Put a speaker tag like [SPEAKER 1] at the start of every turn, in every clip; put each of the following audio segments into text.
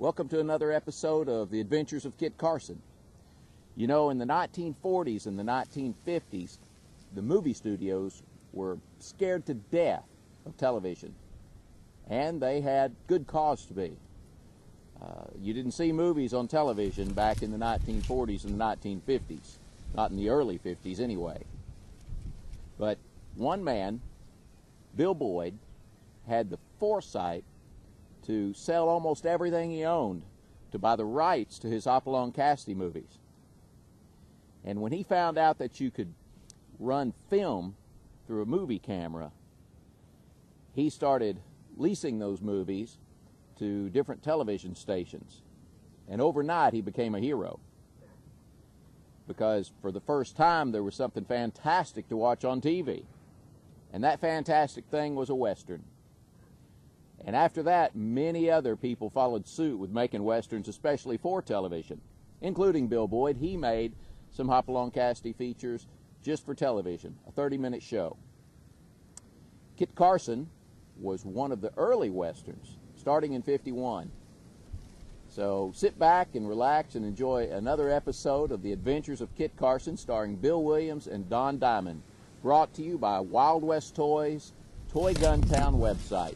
[SPEAKER 1] Welcome to another episode of The Adventures of Kit Carson. You know, in the 1940s and the 1950s, the movie studios were scared to death of television, and they had good cause to be. Uh, you didn't see movies on television back in the 1940s and the 1950s, not in the early 50s anyway. But one man, Bill Boyd, had the foresight to sell almost everything he owned to buy the rights to his Hopalong Cassidy movies. And when he found out that you could run film through a movie camera, he started leasing those movies to different television stations. And overnight, he became a hero. Because for the first time, there was something fantastic to watch on TV. And that fantastic thing was a Western. And after that, many other people followed suit with making westerns, especially for television, including Bill Boyd. He made some Hopalong Cassidy features just for television, a 30 minute show. Kit Carson was one of the early westerns, starting in 51. So sit back and relax and enjoy another episode of The Adventures of Kit Carson, starring Bill Williams and Don Diamond, brought to you by Wild West Toys, Toy Gun Town website.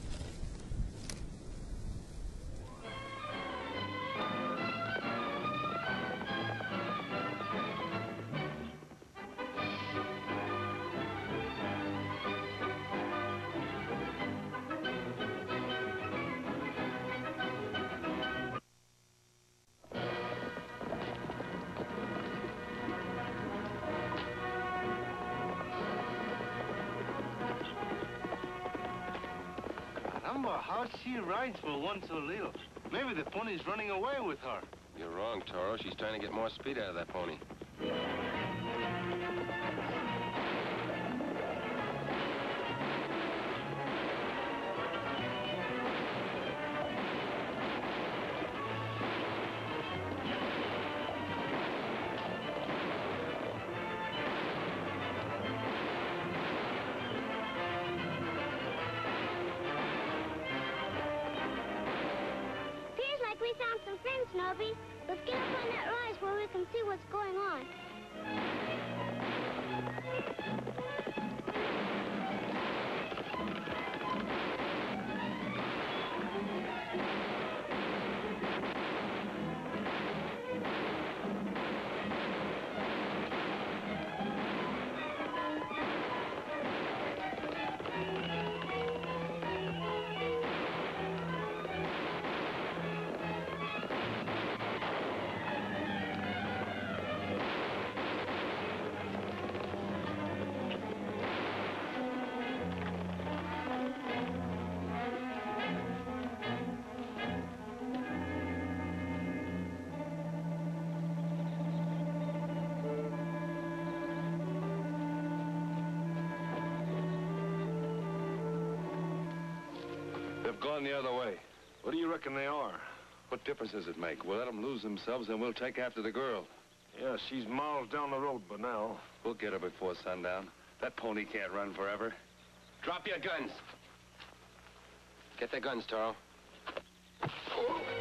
[SPEAKER 2] Caramba, how she rides for one so little. Maybe the pony's running away with her.
[SPEAKER 3] You're wrong, Toro. She's trying to get more speed out of that pony.
[SPEAKER 4] What's going on.
[SPEAKER 2] They've gone the other way. What do you reckon they are?
[SPEAKER 3] What difference does it make? We'll let them lose themselves and we'll take after the girl.
[SPEAKER 2] Yeah, she's miles down the road by now.
[SPEAKER 3] We'll get her before sundown. That pony can't run forever. Drop your guns. Get their guns, Toro.
[SPEAKER 2] Oh!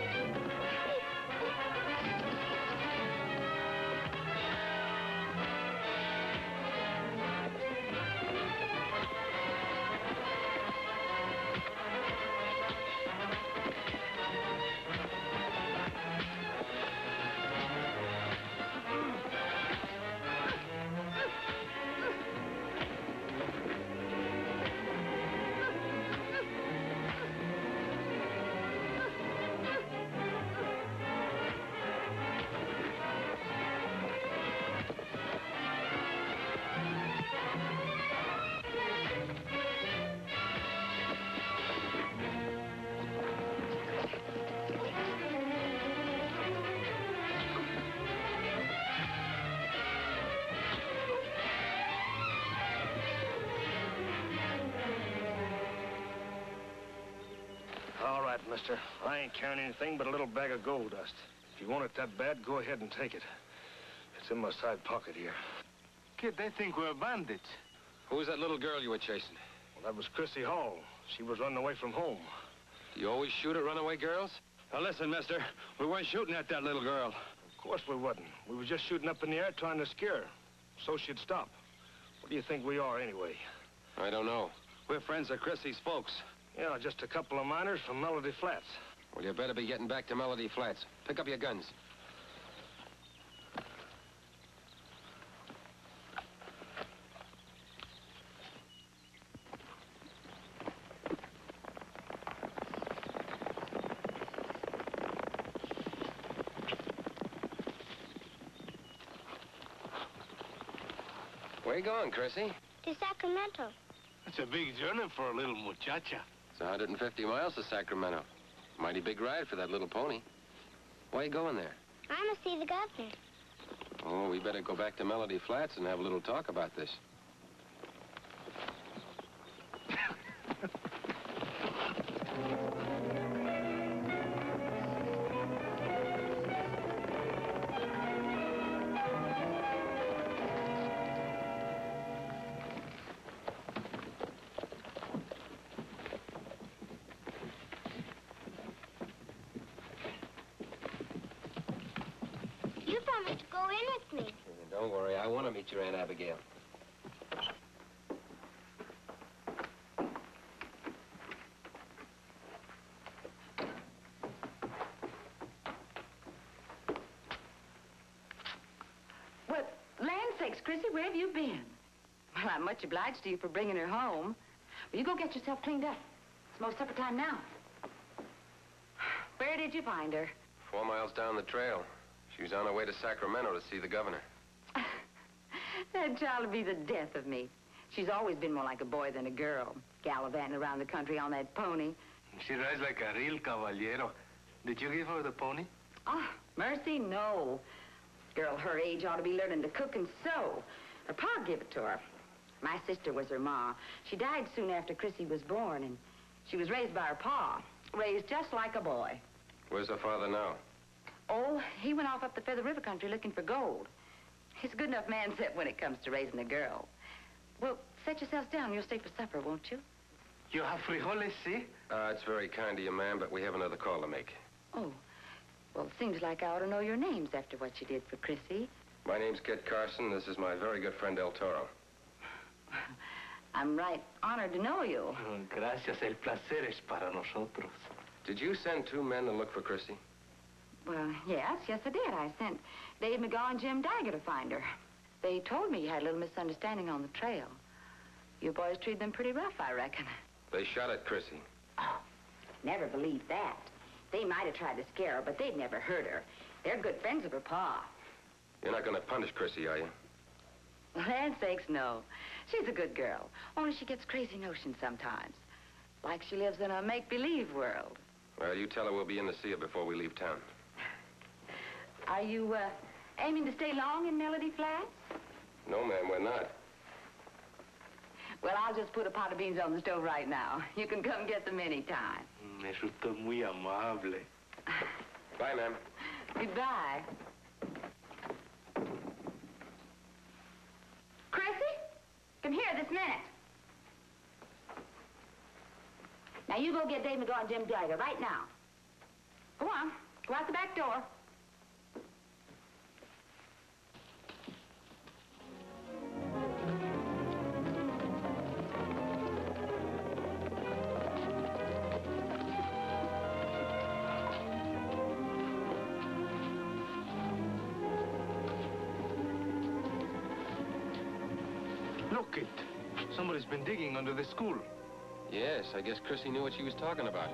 [SPEAKER 2] Mister. I ain't carrying anything but a little bag of gold dust. If you want it that bad, go ahead and take it. It's in my side pocket here. Kid, they think we're bandits.
[SPEAKER 3] Who was that little girl you were chasing?
[SPEAKER 2] Well, that was Chrissy Hall. She was running away from home.
[SPEAKER 3] Do you always shoot at runaway girls? Now listen, mister. We weren't shooting at that little girl.
[SPEAKER 2] Of course we wasn't. We were just shooting up in the air trying to scare her. So she'd stop. What do you think we are, anyway?
[SPEAKER 3] I don't know. We're friends of Chrissy's folks.
[SPEAKER 2] Yeah, just a couple of miners from Melody Flats.
[SPEAKER 3] Well, you better be getting back to Melody Flats. Pick up your guns. Where you going, Chrissy?
[SPEAKER 4] To Sacramento.
[SPEAKER 2] That's a big journey for a little muchacha.
[SPEAKER 3] It's 150 miles to Sacramento. Mighty big ride for that little pony. Why you going there?
[SPEAKER 4] I must see the governor.
[SPEAKER 3] Oh, we better go back to Melody Flats and have a little talk about this. Don't worry, I want to meet your Aunt Abigail.
[SPEAKER 5] Well, land sakes, Chrissy, where have you been? Well, I'm much obliged to you for bringing her home. Well, you go get yourself cleaned up. It's most supper time now. Where did you find her?
[SPEAKER 3] Four miles down the trail. She was on her way to Sacramento to see the governor.
[SPEAKER 5] That child will be the death of me. She's always been more like a boy than a girl, gallivanting around the country on that pony.
[SPEAKER 2] She rides like a real caballero. Did you give her the pony?
[SPEAKER 5] Oh, mercy, no. Girl her age ought to be learning to cook and sew. Her pa gave it to her. My sister was her ma. She died soon after Chrissy was born, and she was raised by her pa. Raised just like a boy.
[SPEAKER 3] Where's her father now?
[SPEAKER 5] Oh, he went off up the Feather River country looking for gold. He's a good enough man set when it comes to raising a girl. Well, set yourselves down. You'll stay for supper, won't you?
[SPEAKER 2] You have frijoles, see?
[SPEAKER 3] Uh, it's very kind of you, ma'am, but we have another call to make.
[SPEAKER 5] Oh, well, it seems like I ought to know your names after what you did for Chrissy.
[SPEAKER 3] My name's Kit Carson. This is my very good friend El Toro.
[SPEAKER 5] I'm right honored to know you.
[SPEAKER 2] Gracias, el placer es para nosotros.
[SPEAKER 3] Did you send two men to look for Chrissy?
[SPEAKER 5] Well, yes, yes, I did. I sent Dave McGaw and Jim Dagger to find her. They told me you had a little misunderstanding on the trail. You boys treated them pretty rough, I reckon.
[SPEAKER 3] They shot at Chrissy.
[SPEAKER 5] Oh, never believed that. They might have tried to scare her, but they'd never hurt her. They're good friends of her pa.
[SPEAKER 3] You're not going to punish Chrissy, are you?
[SPEAKER 5] Land sakes, no. She's a good girl. Only she gets crazy notions sometimes. Like she lives in a make-believe world.
[SPEAKER 3] Well, you tell her we'll be in to see her before we leave town.
[SPEAKER 5] Are you, uh, aiming to stay long in Melody Flats?
[SPEAKER 3] No, ma'am, we're not.
[SPEAKER 5] Well, I'll just put a pot of beans on the stove right now. You can come get them any time.
[SPEAKER 2] Mm, eso está muy amable.
[SPEAKER 3] Bye, ma'am.
[SPEAKER 5] Goodbye. Chrissy? Come here this minute. Now, you go get Dave McGaw and Jim Dagger right now. Go on. Go out the back door.
[SPEAKER 2] Been the school.
[SPEAKER 3] Yes, I guess Chrissy knew what she was talking about.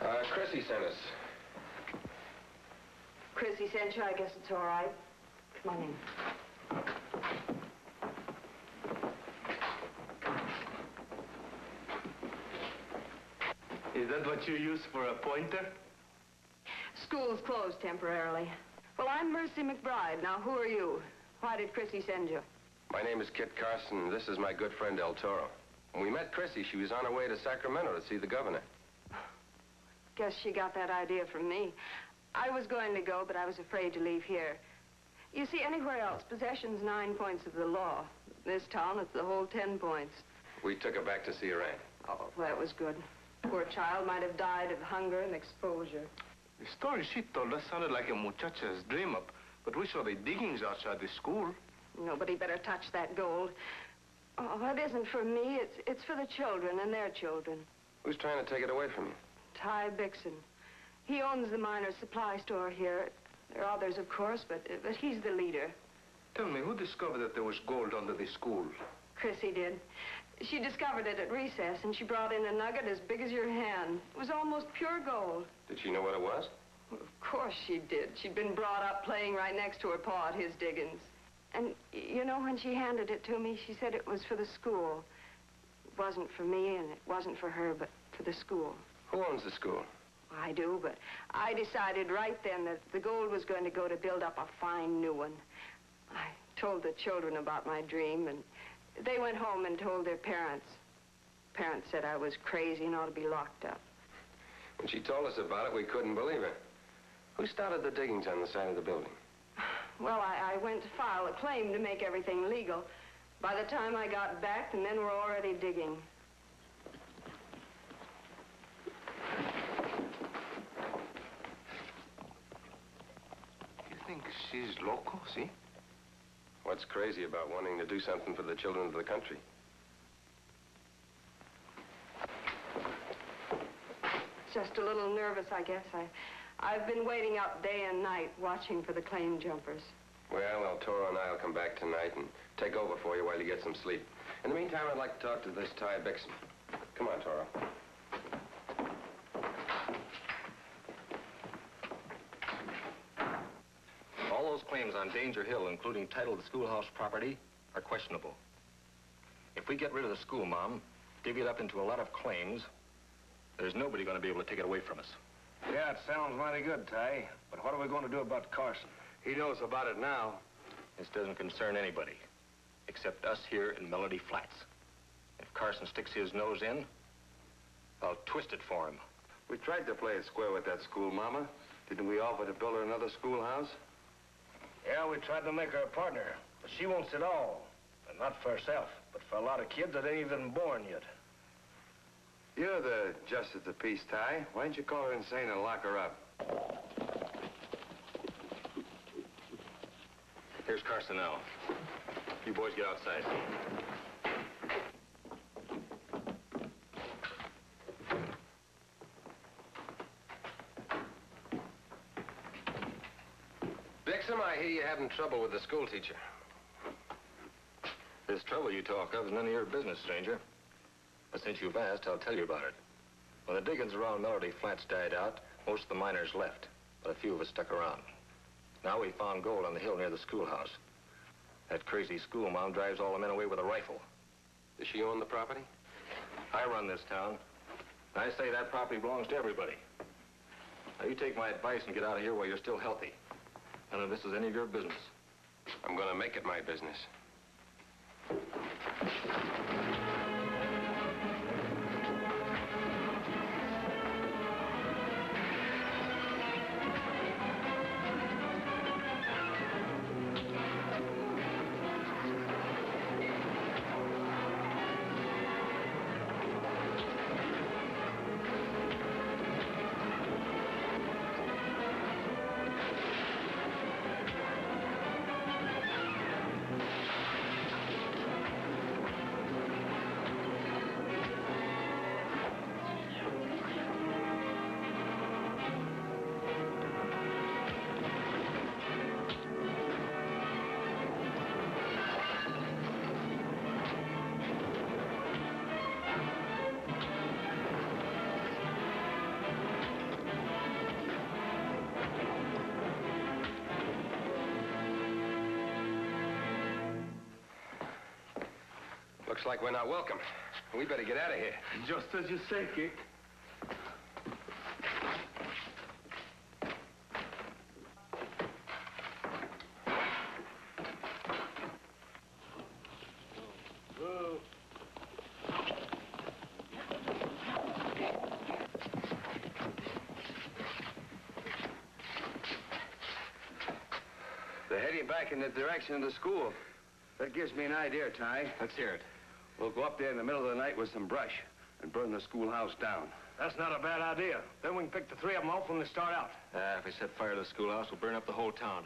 [SPEAKER 3] Uh, Chrissy sent us.
[SPEAKER 5] Chrissy sent you. I guess it's all right. Come on in.
[SPEAKER 2] Is that what you use for a pointer?
[SPEAKER 6] School's closed temporarily. Well, I'm Mercy McBride. Now, who are you? Why did Chrissy send you?
[SPEAKER 3] My name is Kit Carson, and this is my good friend El Toro. When we met Chrissy, she was on her way to Sacramento to see the governor.
[SPEAKER 6] Guess she got that idea from me. I was going to go, but I was afraid to leave here. You see, anywhere else, possession's nine points of the law. This town, it's the whole ten points.
[SPEAKER 3] We took her back to see her aunt.
[SPEAKER 6] Oh, that was good. Poor child might have died of hunger and exposure.
[SPEAKER 2] The story she told us sounded like a muchacha's dream up, but we saw the diggings outside the school.
[SPEAKER 6] Nobody better touch that gold. Oh, it isn't for me. It's, it's for the children and their children.
[SPEAKER 3] Who's trying to take it away from you?
[SPEAKER 6] Ty Bixon. He owns the miner's supply store here. There are others, of course, but, but he's the leader.
[SPEAKER 2] Tell me, who discovered that there was gold under the school?
[SPEAKER 6] Chrissy did. She discovered it at recess, and she brought in a nugget as big as your hand. It was almost pure gold.
[SPEAKER 3] Did she know what it was?
[SPEAKER 6] Well, of course she did. She'd been brought up playing right next to her pa at his diggings. And, you know, when she handed it to me, she said it was for the school. It wasn't for me, and it wasn't for her, but for the school.
[SPEAKER 3] Who owns the school?
[SPEAKER 6] I do, but I decided right then that the gold was going to go to build up a fine new one. I told the children about my dream, and they went home and told their parents. Parents said I was crazy and ought to be locked up.
[SPEAKER 3] When she told us about it, we couldn't believe her. Who started the diggings on the side of the building?
[SPEAKER 6] Well, I, I went to file a claim to make everything legal. By the time I got back, the men were already digging.
[SPEAKER 2] You think she's loco, see?
[SPEAKER 3] What's crazy about wanting to do something for the children of the country?
[SPEAKER 6] Just a little nervous, I guess. I, I've been waiting out day and night, watching for the claim jumpers.
[SPEAKER 3] Well, El Toro and I will come back tonight and take over for you while you get some sleep. In the meantime, I'd like to talk to this Ty Bixon. Come on, Toro.
[SPEAKER 7] All those claims on Danger Hill, including title to schoolhouse property, are questionable. If we get rid of the school, Mom, divvy it up into a lot of claims, there's nobody going to be able to take it away from us.
[SPEAKER 2] Yeah, it sounds mighty good, Ty. But what are we going to do about Carson?
[SPEAKER 3] He knows about it now.
[SPEAKER 7] This doesn't concern anybody, except us here in Melody Flats. If Carson sticks his nose in, I'll twist it for him.
[SPEAKER 3] We tried to play it square with that school, Mama. Didn't we offer to build her another schoolhouse?
[SPEAKER 2] Yeah, we tried to make her a partner, but she wants it all. And not for herself, but for a lot of kids that ain't even born yet.
[SPEAKER 3] You're the justice of the peace, Ty. Why don't you call her insane and lock her up?
[SPEAKER 7] Here's Carson now. You boys get outside.
[SPEAKER 3] Bixon, I hear you're having trouble with the school teacher.
[SPEAKER 7] This trouble you talk of is none of your business, stranger. But since you've asked, I'll tell you about it. When the diggings around Melody Flats died out, most of the miners left, but a few of us stuck around. Now we found gold on the hill near the schoolhouse. That crazy school mom drives all the men away with a rifle.
[SPEAKER 3] Does she own the property?
[SPEAKER 7] I run this town. I say that property belongs to everybody. Now you take my advice and get out of here while you're still healthy. None of this is any of your business.
[SPEAKER 3] I'm gonna make it my business. Looks like we're not welcome. We better get out of here.
[SPEAKER 2] Just as you say, Kick.
[SPEAKER 3] They're heading back in the direction of the school. That gives me an idea, Ty.
[SPEAKER 7] Let's hear it.
[SPEAKER 3] We'll go up there in the middle of the night with some brush and burn the schoolhouse down.
[SPEAKER 2] That's not a bad idea. Then we can pick the three of them off when they start out.
[SPEAKER 7] Uh, if we set fire to the schoolhouse, we'll burn up the whole town.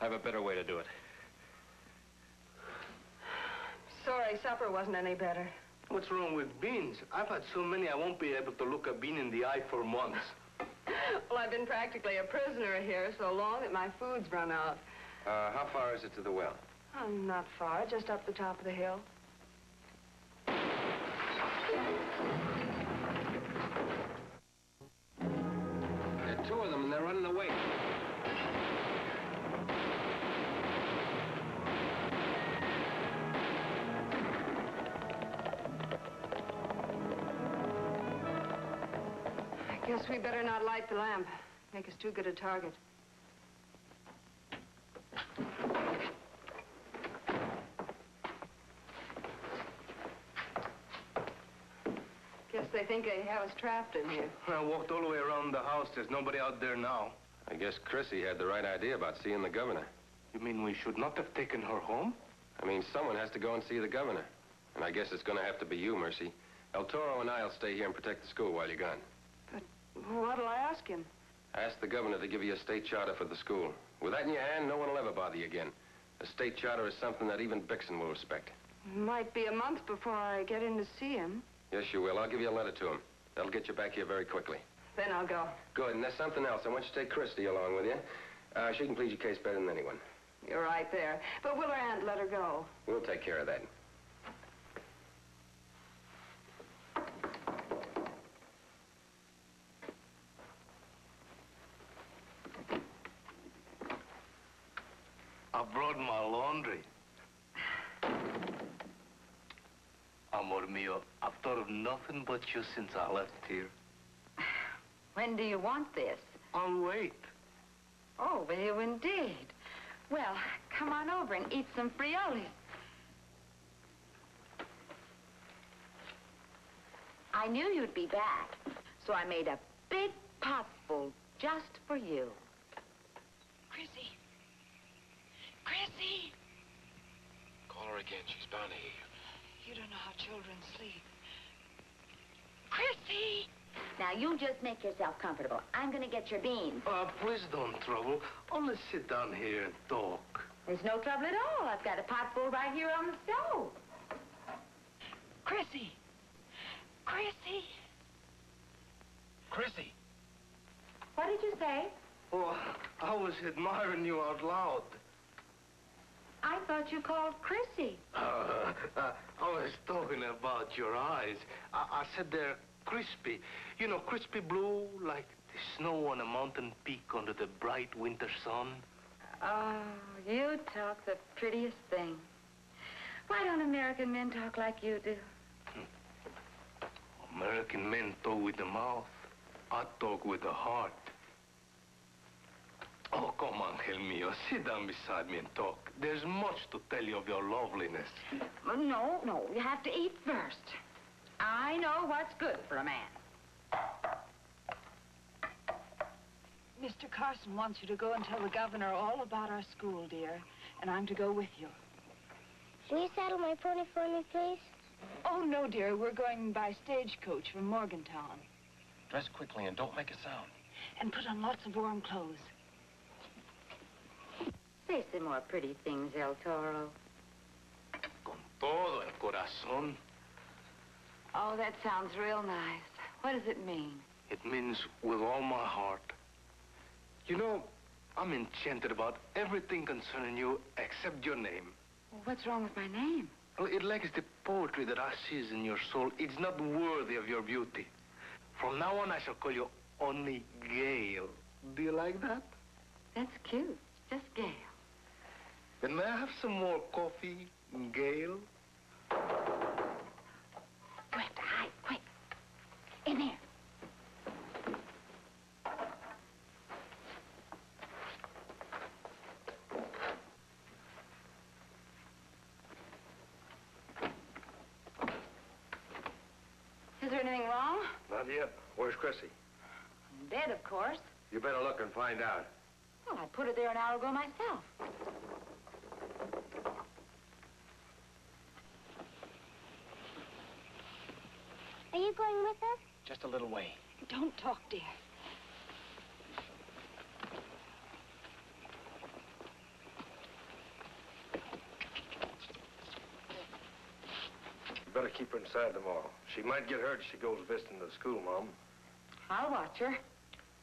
[SPEAKER 7] I have a better way to do it.
[SPEAKER 6] Sorry, supper wasn't any better.
[SPEAKER 8] What's wrong with beans? I've had so many I won't be able to look a bean in the eye for months.
[SPEAKER 6] Well, I've been practically a prisoner here so long that my food's run out.
[SPEAKER 3] Uh, how far is it to the well?
[SPEAKER 6] Oh, not far, just up the top of the hill.
[SPEAKER 3] They're running away.
[SPEAKER 6] I guess we better not light the lamp. Make us too good a target. Guess they think they have us trapped in here.
[SPEAKER 8] I walked all the way around the house. There's nobody out there now.
[SPEAKER 3] I guess Chrissy had the right idea about seeing the governor.
[SPEAKER 8] You mean we should not have taken her home?
[SPEAKER 3] I mean, someone has to go and see the governor. And I guess it's going to have to be you, Mercy. El Toro and I'll stay here and protect the school while you're gone.
[SPEAKER 6] But what'll I ask him?
[SPEAKER 3] Ask the governor to give you a state charter for the school. With that in your hand, no one will ever bother you again. A state charter is something that even Bixon will respect.
[SPEAKER 6] Might be a month before I get in to see him.
[SPEAKER 3] Yes, you will. I'll give you a letter to him. That'll get you back here very quickly.
[SPEAKER 6] Then I'll go.
[SPEAKER 3] Good, and there's something else. I want you to take Chrissy along with you. Uh, she can plead your case better than anyone.
[SPEAKER 6] You're right there. But will her aunt let her go?
[SPEAKER 3] We'll take care of that.
[SPEAKER 8] I brought my laundry. Amor mio, I've thought of nothing but you since I left here.
[SPEAKER 5] When do you want this?
[SPEAKER 8] I'll wait.
[SPEAKER 5] Oh, will you indeed? Well, come on over and eat some frijoles. I knew you'd be back, so I made a big potful just for you.
[SPEAKER 9] Chrissy. Chrissy!
[SPEAKER 7] Call her again. She's bound to hear you.
[SPEAKER 9] You don't know how children sleep. Chrissy!
[SPEAKER 5] Now, you just make yourself comfortable. I'm going to get your beans.
[SPEAKER 8] Uh, please don't trouble. Only sit down here and talk.
[SPEAKER 5] There's no trouble at all. I've got a pot full right here on the stove.
[SPEAKER 9] Chrissy! Chrissy!
[SPEAKER 7] Chrissy!
[SPEAKER 5] What did you say?
[SPEAKER 8] Oh, I was admiring you out loud.
[SPEAKER 5] I thought you called Chrissy.
[SPEAKER 8] Uh, uh, I was talking about your eyes. I, I said they're crispy. You know, crispy blue, like the snow on a mountain peak under the bright winter sun.
[SPEAKER 5] Oh, you talk the prettiest thing. Why don't American men talk like you do?
[SPEAKER 8] American men talk with the mouth. I talk with the heart. Oh, come on, Angel mio. Sit down beside me and talk. There's much to tell you of your loveliness.
[SPEAKER 5] No, no, you have to eat first. I know what's good for a man.
[SPEAKER 9] Mr. Carson wants you to go and tell the governor all about our school, dear. And I'm to go with you.
[SPEAKER 4] Will you saddle my pony for me, please?
[SPEAKER 9] Oh, no, dear. We're going by stagecoach from Morgantown.
[SPEAKER 7] Dress quickly and don't make a sound.
[SPEAKER 9] And put on lots of warm clothes.
[SPEAKER 5] Say some more pretty things, El Toro.
[SPEAKER 8] Con todo el corazón.
[SPEAKER 5] Oh, that sounds real nice. What does it mean?
[SPEAKER 8] It means with all my heart. You know, I'm enchanted about everything concerning you except your name.
[SPEAKER 5] Well, what's wrong with my name?
[SPEAKER 8] Well, It lacks the poetry that I see in your soul. It's not worthy of your beauty. From now on, I shall call you only Gail. Do you like that?
[SPEAKER 5] That's cute. Just Gail.
[SPEAKER 8] Then may I have some more coffee, Gail?
[SPEAKER 5] To hide, quick. In here. Is there anything wrong?
[SPEAKER 3] Not yet. Where's Chrissy?
[SPEAKER 5] Dead, of course.
[SPEAKER 3] You better look and find out.
[SPEAKER 5] Oh, I put her there an hour ago myself.
[SPEAKER 4] Are you going with us?
[SPEAKER 2] Just a little way.
[SPEAKER 9] Don't talk, dear.
[SPEAKER 2] You better keep her inside tomorrow. She might get hurt if she goes visiting the school, Mom.
[SPEAKER 5] I'll watch her.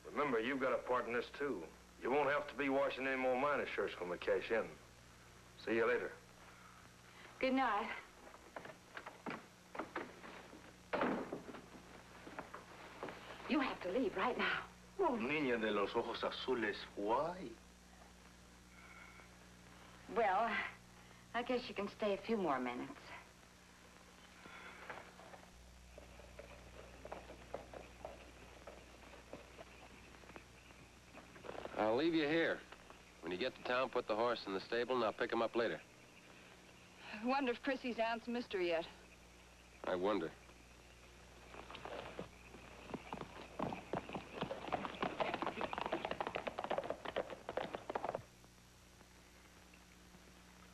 [SPEAKER 2] Remember, you've got a part in this, too. You won't have to be washing any more miner shirts when we cash in. See you later.
[SPEAKER 5] Good night. You have to leave right now.
[SPEAKER 8] Oh, niña de los ojos azules, why?
[SPEAKER 5] Well, I guess you can stay a few more minutes.
[SPEAKER 3] I'll leave you here. When you get to town, put the horse in the stable, and I'll pick him up later.
[SPEAKER 9] I wonder if Chrissy's aunt's missed her yet.
[SPEAKER 3] I wonder.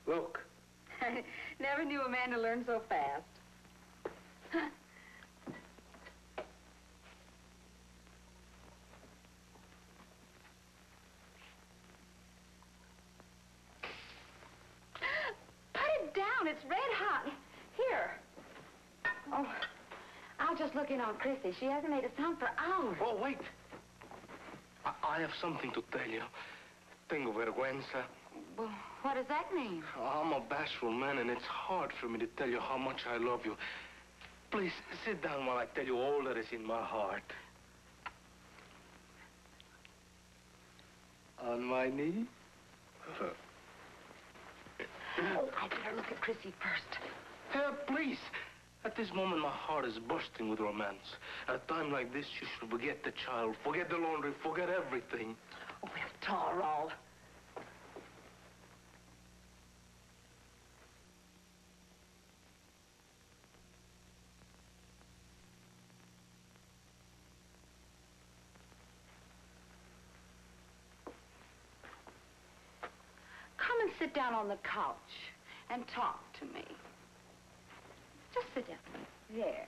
[SPEAKER 8] Look.
[SPEAKER 5] Never knew a man to learn so fast. Put it down. It's red hot. Here. Oh, I'll just look in on Chrissy. She hasn't made a sound for hours.
[SPEAKER 8] Oh, wait. I, I have something to tell you. Tengo vergüenza.
[SPEAKER 5] Well, what does that mean?
[SPEAKER 8] I'm a bashful man, and it's hard for me to tell you how much I love you. Please, sit down while I tell you all that is in my heart. On my knee?
[SPEAKER 5] Oh, I better look at Chrissy first.
[SPEAKER 8] Uh, please. At this moment, my heart is bursting with romance. At a time like this, you should forget the child, forget the laundry, forget everything.
[SPEAKER 5] Oh, well, Tarl. Come and sit down on the couch and talk to me. Just sit down. There.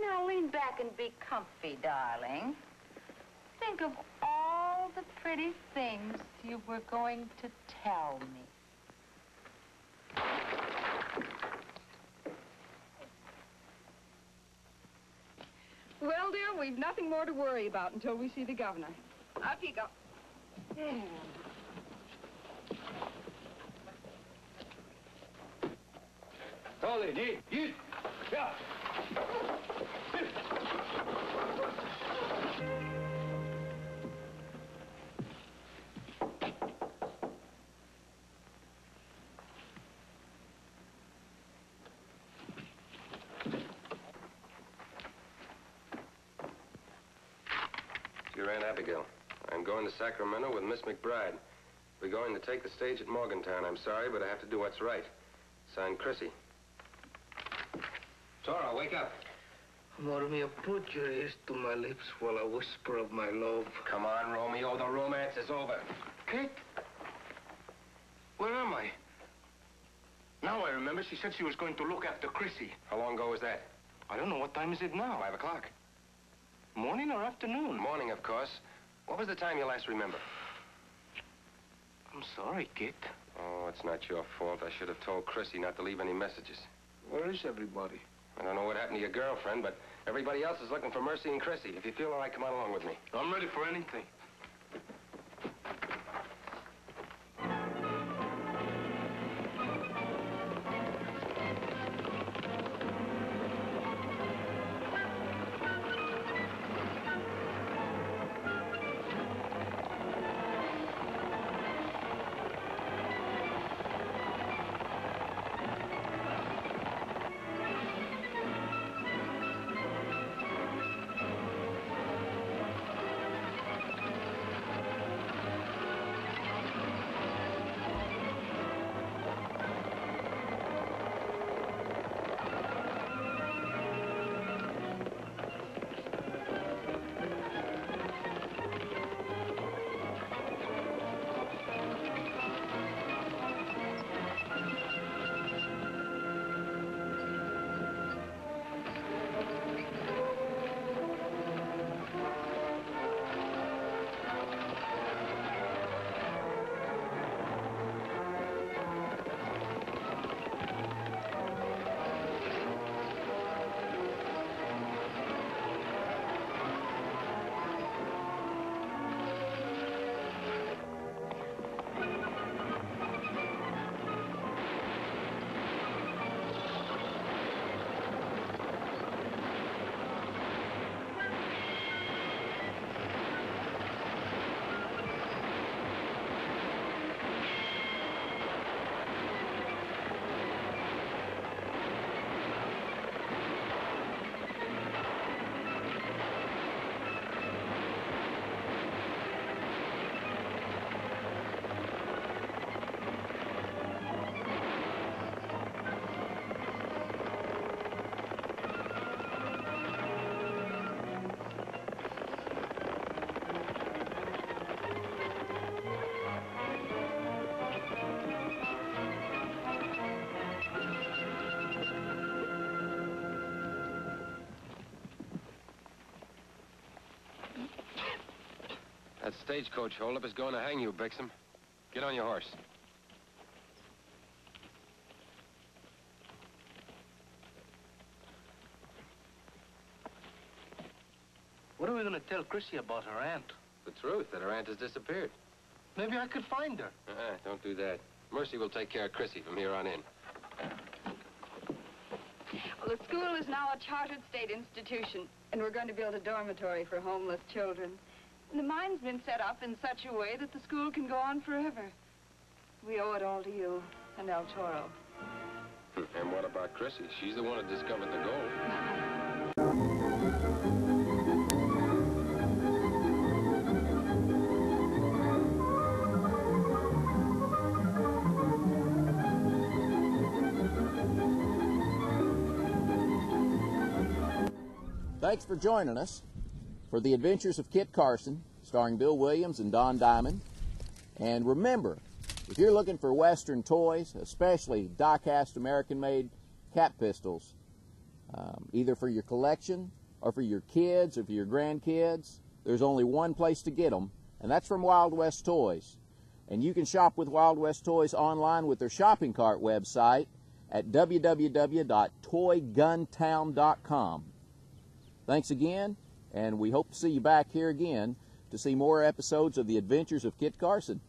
[SPEAKER 5] Now lean back and be comfy, darling. Think of all the pretty things you were going to tell me.
[SPEAKER 9] Well, dear, we've nothing more to worry about until we see the governor. Up you go.
[SPEAKER 3] Tolly, need, you, Abigail. I'm going to Sacramento with Miss McBride. We're going to take the stage at Morgantown. I'm sorry, but I have to do what's right. Signed, Chrissy. Wake up.
[SPEAKER 8] Romeo, put your ears to my lips while I whisper of my love.
[SPEAKER 3] Come on, Romeo. The romance is over.
[SPEAKER 8] Kate? Where am I? Now I remember she said she was going to look after Chrissy.
[SPEAKER 3] How long ago was that?
[SPEAKER 8] I don't know. What time is it now?
[SPEAKER 3] Five o'clock.
[SPEAKER 8] Morning or afternoon?
[SPEAKER 3] Morning, of course. What was the time you last remember?
[SPEAKER 8] I'm sorry, Kit.
[SPEAKER 3] Oh, it's not your fault. I should have told Chrissy not to leave any messages.
[SPEAKER 8] Where is everybody?
[SPEAKER 3] I don't know what happened to your girlfriend, but everybody else is looking for Mercy and Chrissy. If you feel all right, come on along with me.
[SPEAKER 8] I'm ready for anything.
[SPEAKER 3] That stagecoach holdup is going to hang you, Bixon. Get on your horse.
[SPEAKER 8] What are we going to tell Chrissy about her aunt?
[SPEAKER 3] The truth, that her aunt has disappeared.
[SPEAKER 8] Maybe I could find her.
[SPEAKER 3] Uh-uh, don't do that. Mercy will take care of Chrissy from here on in.
[SPEAKER 6] Well, the school is now a chartered state institution, and we're going to build a dormitory for homeless children. And the mine's been set up in such a way that the school can go on forever. We owe it all to you and El Toro.
[SPEAKER 3] Hmm, and what about Chrissy? She's the one who discovered the gold.
[SPEAKER 1] Thanks for joining us for The Adventures of Kit Carson, starring Bill Williams and Don Diamond. And remember, if you're looking for Western toys, especially die-cast American-made cap pistols, um, either for your collection or for your kids or for your grandkids, there's only one place to get them, and that's from Wild West Toys. And you can shop with Wild West Toys online with their shopping cart website at www.toyguntown.com. Thanks again, and we hope to see you back here again to see more episodes of The Adventures of Kit Carson.